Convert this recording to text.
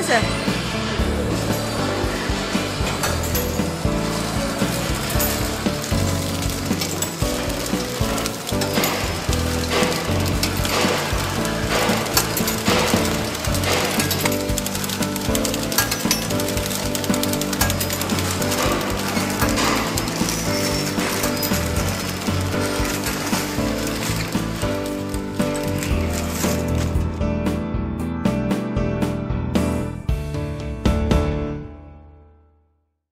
That's it.